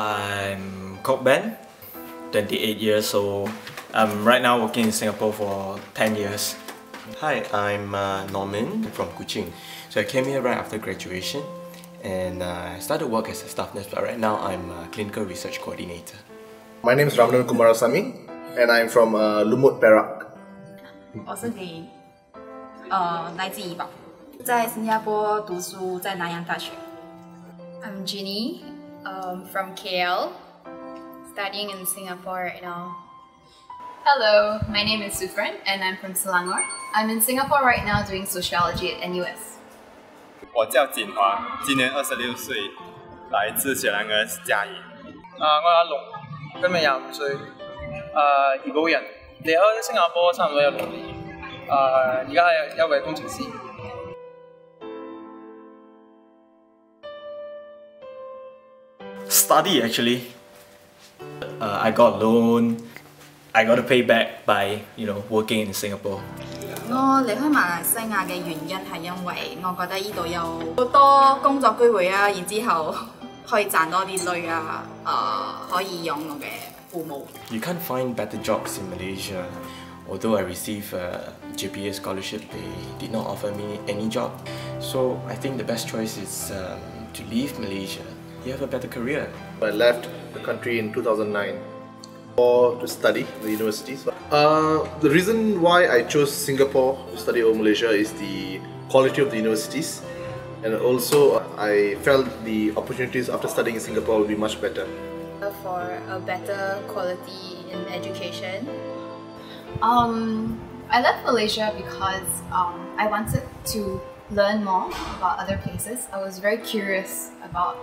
I'm Kok Ben, 28 years old. I'm right now working in Singapore for 10 years. Hi, I'm uh, Norman from Kuching. So I came here right after graduation and uh, I started work as a staff nurse, but right now I'm a clinical research coordinator. My name is Ramanan Kumarasamy and I'm from uh, Lumut, Perak. 我是林，呃，来自怡保，在新加坡读书，在南洋大学。I'm Jin-Ni um, from KL, studying in Singapore right now. Hello, my name is Su Fern and I'm from Selangor. I'm in Singapore right now doing sociology at NUS. 我叫锦华，今年二十六岁，來自雪蘭莪嘉義。啊，我阿龍，今年廿五歲，啊，怡保人，離開新加坡差唔多有六年。啊，而家係一位工程師。Study actually. Uh, I got loan. I got to pay back by you know working in Singapore. 我离开马来西亚嘅原因系因为我觉得呢度有好多工作机会啊，然之后可以赚多啲镭啊，诶、可以养我嘅父母。 You can't find better jobs in Malaysia. Although I received a JPA scholarship, they did not offer me any job. So I think the best choice is um, to leave Malaysia. You have a better career. I left the country in 2009 for to study the universities. Uh, the reason why I chose Singapore to study over Malaysia is the quality of the universities and also uh, I felt the opportunities after studying in Singapore would be much better. For a better quality in education. Um, I left Malaysia because um, I wanted to learn more about other places. I was very curious about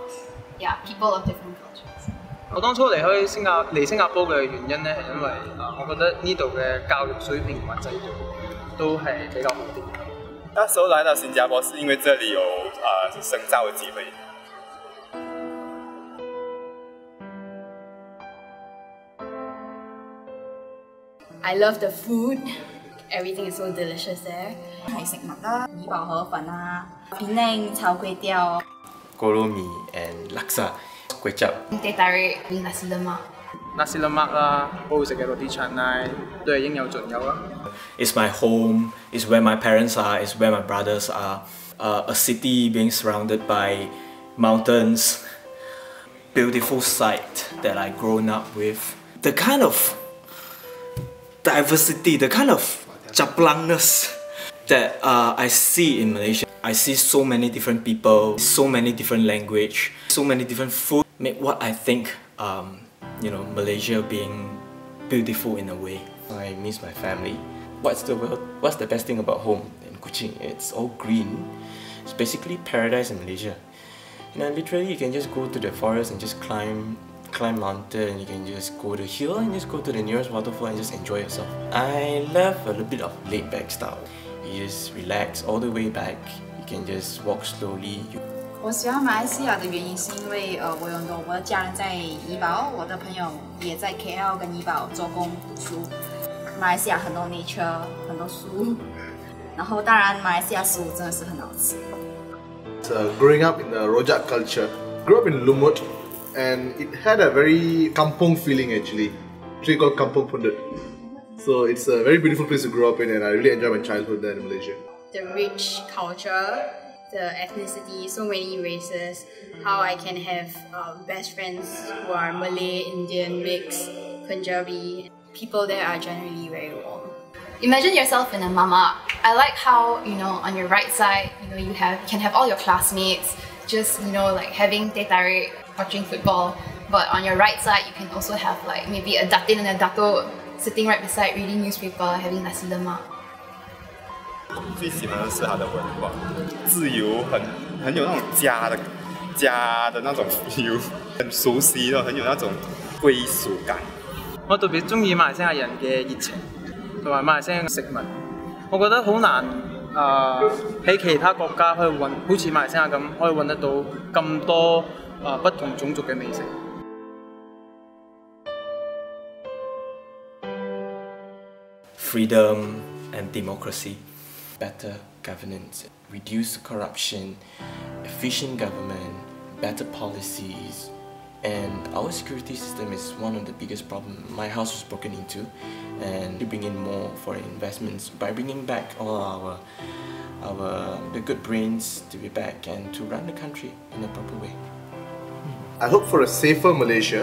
yeah people of different cultures. 我當初離開新加嚟新加坡嘅原因咧，係因為啊，我覺得呢度嘅教育水平同埋制度都係比較好啲。那時候來到新加坡是因為這裡有呃深造嘅機會。I love the food. Everything is so delicious there. 係食物啦，怡保河粉啊，片寧炒粿條。Kolo mee and laksa, kway chap. Teh tarik, nasi lemak. Nasi lemak lah, 我會食嘅嗰啲 Chennai It's my home, it's where my parents are, it's where my brothers are. Uh, a city being surrounded by mountains, beautiful sight that I grown up with. The kind of diversity, the kind of japlangness that uh, I see in Malaysia. I see so many different people, so many different language, so many different food. Make what I think, um, you know, Malaysia being beautiful in a way. I miss my family. What's the world, What's the best thing about home in Kuching? It's all green. It's basically paradise in Malaysia. Know, literally, you can just go to the forest and just climb, climb mountain. You can just go to hill and just go to the nearest waterfall and just enjoy yourself. I love a little bit of laid back style you just relax all the way back. You can just walk slowly. 我喜欢马来西亚的原因是因为呃，我有我的家人在怡保，我的朋友也在 KL 跟怡保做工读书。马来西亚很多 nature，很多书，然后当然马来西亚食物真的是很好吃。So growing up in the Rojak culture, grew up in Lumut, and it had a very kampung feeling actually. Tree called kampung Pundut. So it's a very beautiful place to grow up in and I really enjoyed my childhood there in Malaysia. the rich culture, the ethnicity, so many races, how I can have um, best friends who are Malay, Indian, mixed, Punjabi. People there are generally very warm. Imagine yourself in a mama. I like how, you know, on your right side, you know, you have can have all your classmates just, you know, like having teh tarik, watching football. But on your right side, you can also have like maybe a datin and a dato sitting right beside reading newspaper, having nasi lemak. 最喜歡的是它的文化，自由，很很有那種家的家的那種 feel，很熟悉的，很有那種歸屬感。我特別中意馬來西亞人嘅熱情，同埋馬來西亞嘅食物。我覺得好難啊喺、其他國家可以揾，好似馬來西亞咁，可以揾得到咁多啊、不同種族嘅美食。Freedom and democracy. better governance, reduce corruption, efficient government, better policies, And our security system is one of the biggest problems. My house was broken into and to bring in more foreign investments by bringing back all our our the good brains to be back and to run the country in a proper way. I hope for a safer Malaysia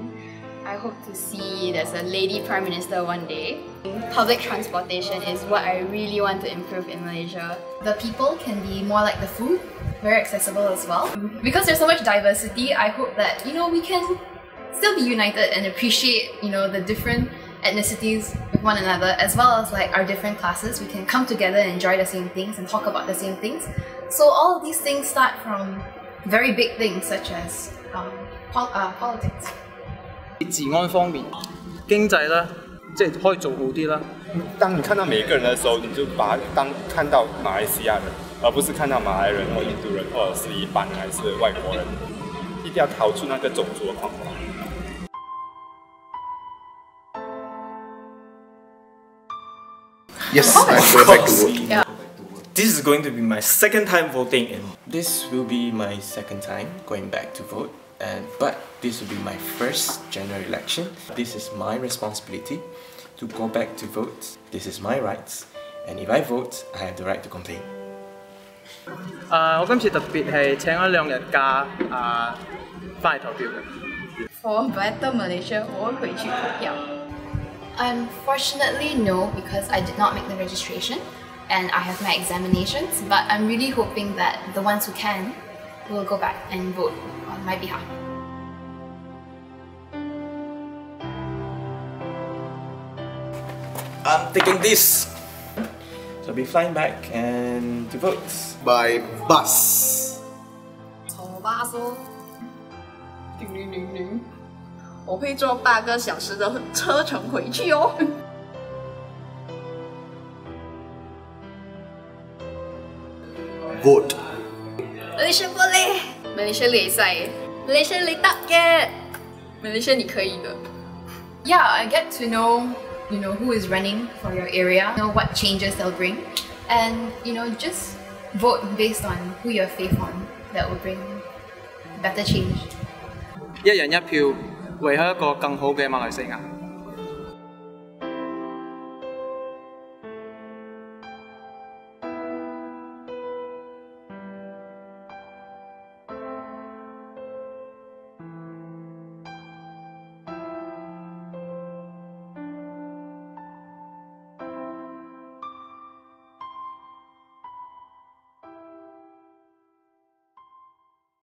I hope to see there's a lady prime minister one day. Public transportation is what I really want to improve in Malaysia. the people can be more like the food, very accessible as well. Because there's so much diversity, I hope that, you know, we can still be united and appreciate, you know, the different ethnicities with one another as well as like our different classes. We can come together and enjoy the same things and talk about the same things. So all of these things start from very big things such as um, pol- uh, politics. 治安方面、经济啦，即系可以做好啲啦。当你看到每一个人的时候，你就把当看到马来西亚人，而不是看到马来人或印度人，或者是一般人还是外国人。一定要逃出那个种族的框框。Yes, I'm going back to work. This is going to be my second time voting in. This will be my second time going back to vote, and but this will be my first general election. This is my responsibility to go back to vote. This is my rights, and if I vote, I have the right to complain. 诶、我今次特别系请咗两日假诶，翻嚟投票嘅。 For better Malaysia，我会回去投票。 Unfortunately, no, because I did not make the registration and I have my examinations. But I'm really hoping that the ones who can will go back and vote on my behalf. I'm taking this. So I'll be flying back and to vote. By bus. 丑八说，叮铃铃铃，我会坐八个小时的车程回去哦。 Vote. Malaysia boleh. Malaysia 你赛 Malaysia 你得嘅 Malaysia 你可以的 Yeah, I get to know, you know, who is running for your area, know what changes they'll bring, and you know, just vote based on who you have faith on that will bring better change. 一人一票，为咗一个更好嘅马来西亚。